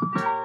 you